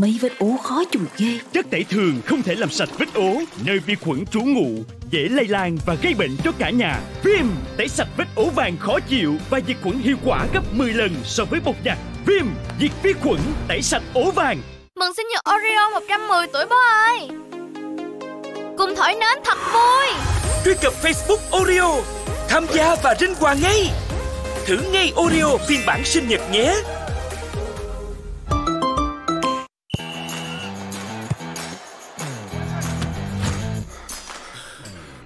mấy vết ố khó chùi ghê. Chất tẩy thường không thể làm sạch vết ố Nơi vi khuẩn trú ngụ Dễ lây lan và gây bệnh cho cả nhà. Viêm tẩy sạch vết ố vàng khó chịu Và diệt khuẩn hiệu quả gấp 10 lần so với bột giặt Viêm diệt vi khuẩn tẩy sạch ố vàng. Mừng sinh nhật Oreo 110 tuổi bố ơi Cùng thổi nến thật vui. Truy cập Facebook Oreo Tham gia và rinh quà ngay. Thử ngay Oreo phiên bản sinh nhật nhé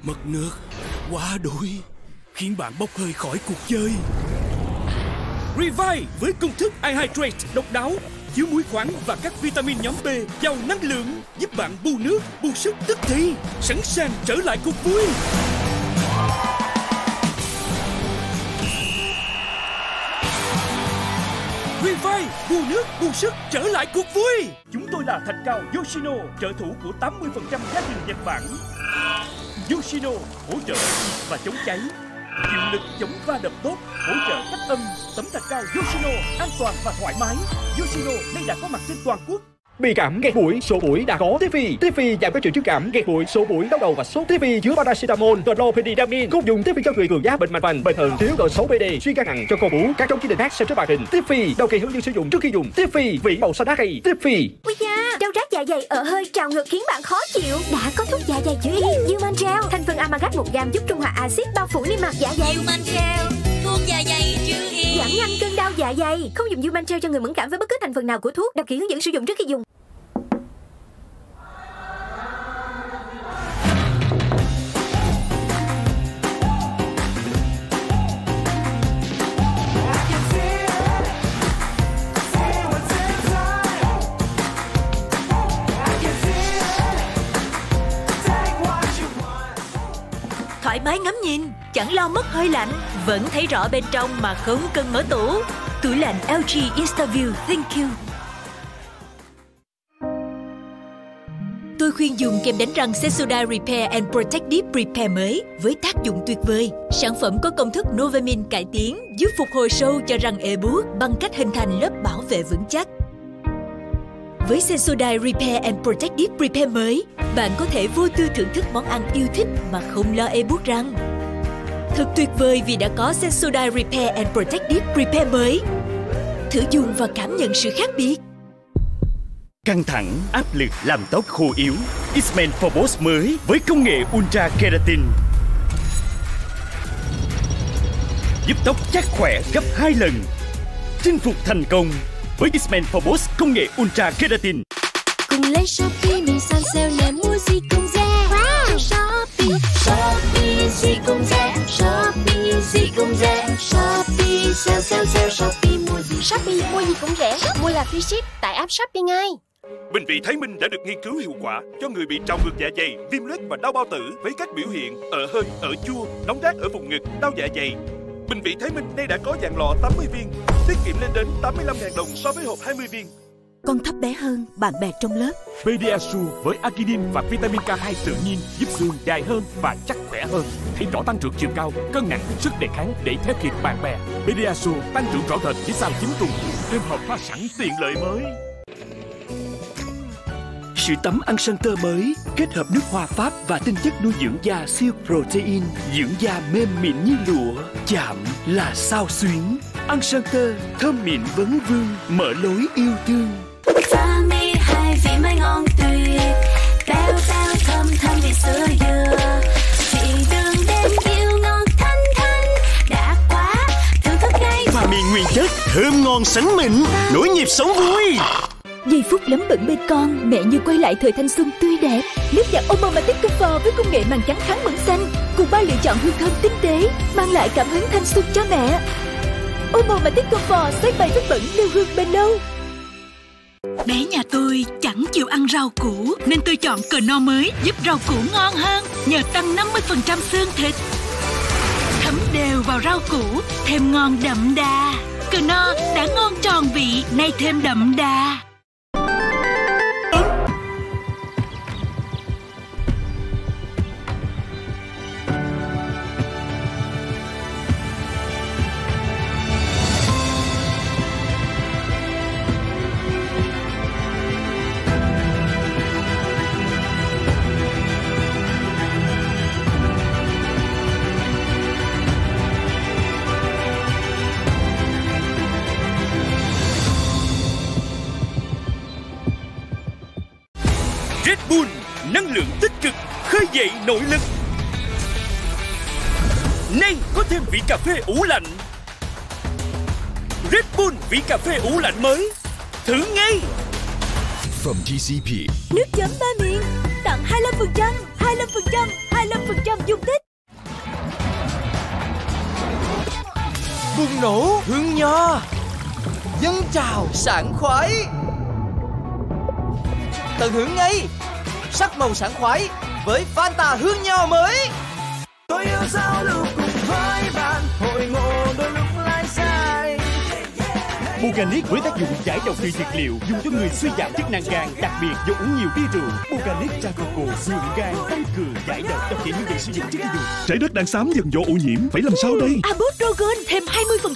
Mất nước quá đuổi Khiến bạn bốc hơi khỏi cuộc chơi Revive với công thức iHydrate độc đáo chứa muối khoáng và các vitamin nhóm B giàu năng lượng giúp bạn bù nước, bù sức tức thì, sẵn sàng trở lại cuộc vui. Revive, bù nước, bù sức, trở lại cuộc vui. Chúng tôi là Thạch Cao Yoshino Trợ thủ của 80% gia đình Nhật Bản Yoshino hỗ trợ và chống cháy. Chịu lực chống va đập tốt hỗ trợ cách âm, tấm thạch cao Yoshino an toàn và thoải mái. Yoshino nay đã có mặt trên toàn quốc. Bị cảm, nghẹt mũi, sổ mũi đã có Tiffy. Tiffy giảm các triệu chứng cảm, nghẹt mũi, sổ mũi, đau đầu và sốt. Tiffy chứa paracetamol, clopidogrel. Công dụng Tiffy cho người cường giáp bệnh mạch vành, bệnh thận, thiếu độ 6 BD, suy gan nặng, cho con bú, các trong chỉ định khác xem trước bài hình. Tiffy, đầu kỳ hướng dẫn sử dụng trước khi dùng. Tiffy, vị màu xanh đá cây. Tiffy. Ui da, đau rát dạ dày ở hơi trào ngược khiến bạn khó chịu. Đã có thuốc dạ dày chữa y, Human Gel, thành phần amagat 1 gam giúp trung hòa axit bao phủ niêm mạc dạ dày. Human Gel, dạ dày chưa yên Giảm nhanh cơn đau dạ dày. Không dùng Human Gel cho người mẫn cảm với bất cứ thành phần nào của thuốc. Đọc kỹ hướng dẫn sử dụng trước khi dùng. Mái ngắm nhìn, Chẳng lo mất hơi lạnh, Vẫn thấy rõ bên trong mà không cần mở tủ Tủ lạnh LG InstaView Thank you Tôi khuyên dùng kem đánh răng Sensodyne Repair and Protect Deep Repair mới với tác dụng tuyệt vời. Sản phẩm có công thức Novamin cải tiến, giúp phục hồi sâu cho răng ê buốt bằng cách hình thành lớp bảo vệ vững chắc. Với Sensodyne Repair and Protective Repair mới, bạn có thể vô tư thưởng thức món ăn yêu thích mà không lo ê buốt răng. Thật tuyệt vời vì đã có Sensodyne Repair and Protective Repair mới. Thử dùng và cảm nhận sự khác biệt. Căng thẳng, áp lực làm tóc khô yếu X-Men Phobos mới với công nghệ Ultra Keratin Giúp tóc chắc khỏe gấp 2 lần Chinh phục thành công với X-Men Phobos công nghệ Ultra Keratin Cùng lên Shopee mình săn sale nè mua gì cũng rẻ. Wow. Shopee, Shopee gì cũng rẻ. Shopee gì cũng rẻ. Shopee sale sale sale Shopee mua gì. Shopee mua gì cũng rẻ Mua là free ship tại app Shopee ngay Bệnh vị Thái Minh đã được nghiên cứu hiệu quả cho người bị trào ngược dạ dày, viêm loét và đau bao tử với các biểu hiện ở hơi, ở chua, nóng rát ở vùng ngực, đau dạ dày. Bệnh vị Thái Minh nay đã có dạng lọ 80 viên, tiết kiệm lên đến 85.000 đồng so với hộp 20 viên. Con thấp bé hơn bạn bè trong lớp. Pediasure với arginin và vitamin K2 tự nhiên giúp xương dài hơn và chắc khỏe hơn. Thấy rõ tăng trưởng chiều cao, cân nặng, sức đề kháng để theo kịp bạn bè. Pediasure tăng trưởng rõ rệt chỉ sau 9 tuần. Thêm hộp pha sẵn tiện lợi mới. Sữa tắm ăn sân tơ mới kết hợp nước hoa Pháp và tinh chất nuôi dưỡng da siêu protein, dưỡng da mềm mịn như lụa, chạm là sao xuyến. Ăn sân tơ thơm mịn vấn vương, mở lối yêu thương. Pha mi hai vị mới ngon tuyệt. Béo béo thơm thơm vị sữa dừa. Vị đường đêm yêu ngon thanh thanh. Đã quá, thưởng thức ngay. Và miền nguyên chất thơm ngon sánh mịn Nối nhịp sống vui Giây phút lấm bẩn bên con, mẹ như quay lại thời thanh xuân tươi đẹp. Nước giặt Omomatic Comfort với công nghệ màng trắng kháng bẩn xanh, cùng ba lựa chọn hương thơm tinh tế, mang lại cảm hứng thanh xuân cho mẹ. Omomatic Comfort xếp bày vết bẩn lưu hương bền lâu. Bé nhà tôi chẳng chịu ăn rau củ nên tôi chọn cờ no mới giúp rau củ ngon hơn nhờ tăng 50% xương thịt. Thấm đều vào rau củ, thêm ngon đậm đà. Cờ no đã ngon tròn vị, nay thêm đậm đà. Dậy nội lực. Nay có thêm vị cà phê ủ lạnh. Red Bull vị cà phê ủ lạnh mới. Thử ngay! From GCP. Nước chấm ba miền Tặng 25% 25% 25% dung tích Bùng nổ hương nho Dân chào sảng khoái Tận hưởng ngay Sắc màu sảng khoái Với Fanta hương nho mới Tôi yêu giao lưu cùng với bạn Hội ngộ đôi lúc lại sai Buganit với tác dụng giải độc trị dược liệu dùng cho người suy giảm chức năng gan, đặc biệt do uống nhiều bia rượu. Buganit Charcoal nhuận gan tăng cường giải độc cho những người sử dụng chất dùng. Trái đất đang xám dần do ô nhiễm, phải làm sao đây? Abot Rogon thêm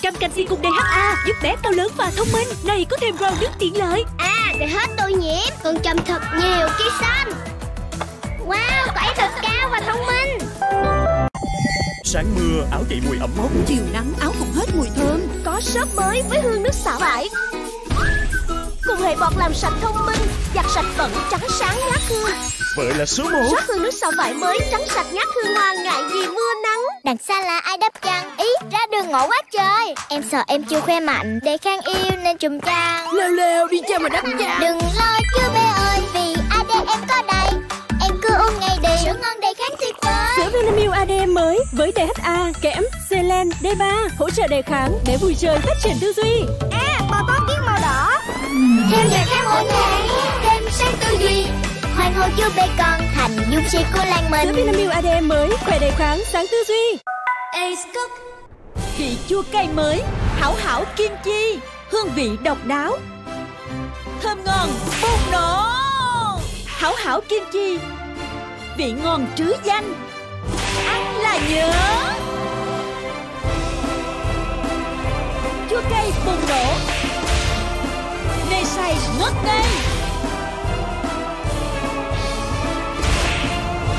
20% canxi cùng DHA Giúp bé cao lớn và thông minh Này có thêm rau nước tiện lợi À để hết tôi nhiễm Còn trồng thật nhiều cây xanh Wow ấy thật cao và thông minh. Sáng mưa, áo chạy mùi ẩm mốc. Chiều nắng áo cũng hết mùi thơm. Có shop mới với hương nước xả vải. Cùng hệ bọt làm sạch thông minh Giặt sạch bẩn trắng sáng ngát hương. Vậy là số 1. Shop hương nước xả vải mới trắng sạch ngát hương hoa ngại gì mưa nắng. Đằng xa là ai đắp chăn Ý ra đường ngộ quá trời. Em sợ em chưa khoe mạnh Để khang yêu nên trùm chăn Leo leo đi chơi mà đắp chăn Đừng lo chưa bé ơi với DHA, kẽm, selen, D3 hỗ trợ đề kháng để vui chơi phát triển tư duy. À bò bó kiến màu đỏ Thêm đề kháng mỗi ngày Thêm sáng tư duy Hoàng hồ chưa bê con Thành dung si của làng Sữa mình Vinamilk AD mới khỏe đề kháng, sáng tư duy. Ace Cook Vị chua cay mới, hảo hảo kim chi, hương vị độc đáo. Thơm ngon, bùng nổ. Hảo hảo kim chi, vị ngon trứ danh. Là nhớ. Chua cay bùng nổ. Nê say ngất ngây.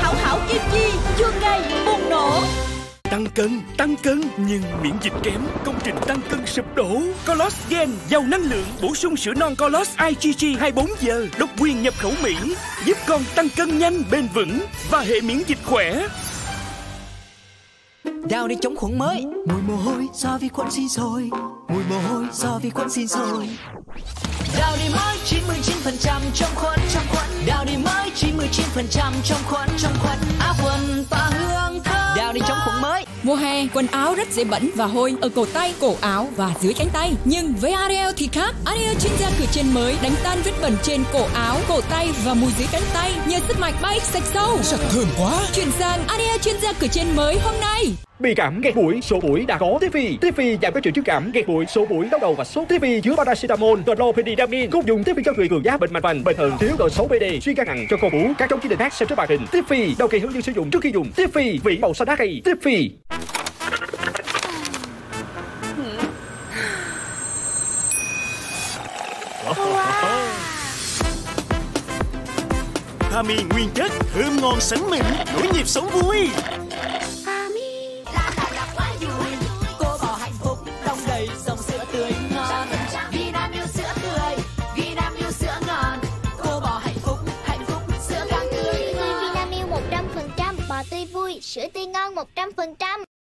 Hảo hảo kim chi, chua cay bùng nổ. Tăng cân, tăng cân nhưng miễn dịch kém, công trình tăng cân sụp đổ. Colos Gen giàu năng lượng bổ sung sữa non Colos IgG 24 giờ, độc quyền nhập khẩu Mỹ, giúp con tăng cân nhanh, bền vững và hệ miễn dịch khỏe. Đào đi chống khuẩn mới Mùi mồ hôi do vi khuẩn sinh sôi Mùi mồ hôi do vi khuẩn sinh sôi Đào đi mới 99% trong khuẩn trong khuẩn Đào đi mới 99% trong khuẩn trong khuẩn Áo quần và hương thơm Đào đi chống khuẩn mới Mùa hè, quần áo rất dễ bẩn và hôi ở cổ tay, cổ áo và dưới cánh tay. Nhưng với Ariel thì khác. Ariel chuyên gia cửa trên mới đánh tan vết bẩn trên cổ áo, cổ tay và mùi dưới cánh tay nhờ sức mạnh 3x sạch sâu. Sạch thơm quá. Chuyển sang Ariel chuyên gia cửa trên mới hôm nay. Bị cảm, nghẹt mũi, sổ mũi đã có Tiffy. Tiffy giảm các triệu chứng cảm, nghẹt mũi, sổ mũi, đau đầu và sốt. Tiffy chứa paracetamol, clopidogrel. Công dụng Tiffy cho người cường giáp bệnh mạch vành, bệnh thận, thiếu độ 6 BD, suy gan nặng cho cô bú, các trong chỉ định khác xem trước bài hình. Tiffy, đầu kỳ hướng dẫn sử dụng trước khi dùng. Tiffy, vị màu xanh đá cây. Tiffy. Hami nguyên chất, thơm ngon sánh mịn, nổi nhịp sống vui.